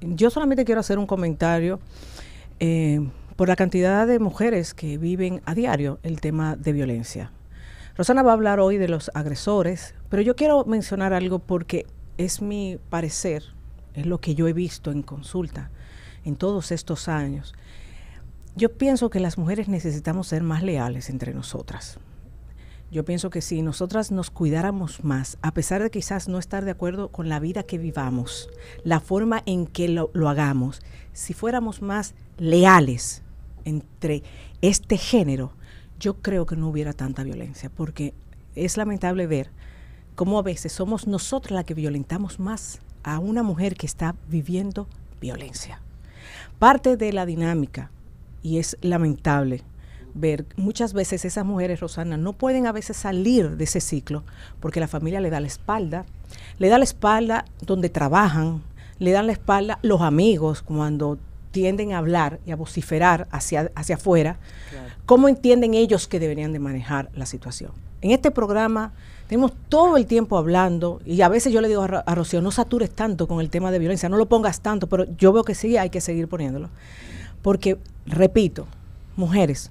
Yo solamente quiero hacer un comentario eh, por la cantidad de mujeres que viven a diario el tema de violencia. Rosana va a hablar hoy de los agresores, pero yo quiero mencionar algo porque es mi parecer, es lo que yo he visto en consulta en todos estos años. Yo pienso que las mujeres necesitamos ser más leales entre nosotras. Yo pienso que si nosotras nos cuidáramos más, a pesar de quizás no estar de acuerdo con la vida que vivamos, la forma en que lo, lo hagamos, si fuéramos más leales entre este género, yo creo que no hubiera tanta violencia, porque es lamentable ver cómo a veces somos nosotras las que violentamos más a una mujer que está viviendo violencia. Parte de la dinámica, y es lamentable, ver muchas veces esas mujeres, Rosana, no pueden a veces salir de ese ciclo porque la familia le da la espalda, le da la espalda donde trabajan, le dan la espalda los amigos cuando tienden a hablar y a vociferar hacia, hacia afuera, ¿cómo entienden ellos que deberían de manejar la situación? En este programa tenemos todo el tiempo hablando y a veces yo le digo a, a Rocío, no satures tanto con el tema de violencia, no lo pongas tanto, pero yo veo que sí hay que seguir poniéndolo. Porque, repito, mujeres,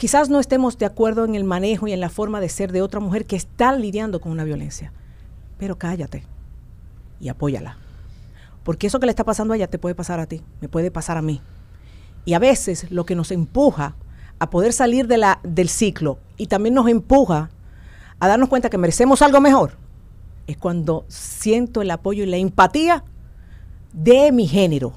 Quizás no estemos de acuerdo en el manejo y en la forma de ser de otra mujer que está lidiando con una violencia, pero cállate y apóyala. Porque eso que le está pasando a ella te puede pasar a ti, me puede pasar a mí. Y a veces lo que nos empuja a poder salir de la, del ciclo y también nos empuja a darnos cuenta que merecemos algo mejor, es cuando siento el apoyo y la empatía de mi género,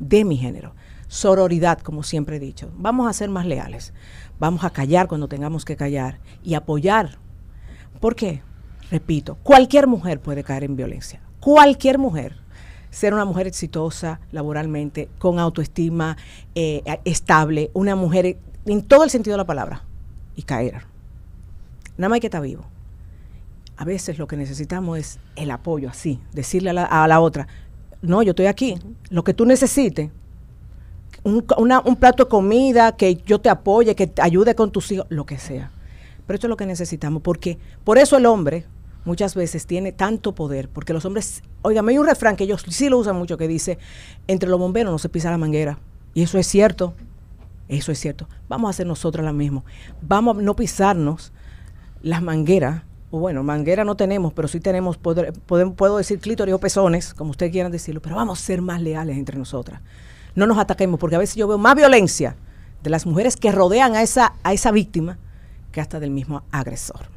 de mi género sororidad, como siempre he dicho. Vamos a ser más leales. Vamos a callar cuando tengamos que callar y apoyar. ¿Por qué? Repito, cualquier mujer puede caer en violencia. Cualquier mujer. Ser una mujer exitosa laboralmente, con autoestima eh, estable, una mujer en todo el sentido de la palabra, y caer. Nada más hay que estar vivo. A veces lo que necesitamos es el apoyo, así, decirle a la, a la otra, no, yo estoy aquí, lo que tú necesites, un, plato de comida, que yo te apoye, que te ayude con tus hijos, lo que sea. Pero esto es lo que necesitamos, porque por eso el hombre muchas veces tiene tanto poder, porque los hombres, oigan, hay un refrán que ellos sí lo usan mucho que dice, entre los bomberos no se pisa la manguera. Y eso es cierto, eso es cierto. Vamos a hacer nosotros lo mismo. Vamos a no pisarnos las mangueras, o bueno, manguera no tenemos, pero sí tenemos, poder, puedo decir clítoris o pezones, como ustedes quieran decirlo, pero vamos a ser más leales entre nosotras no nos ataquemos, porque a veces yo veo más violencia de las mujeres que rodean a esa, a esa víctima que hasta del mismo agresor.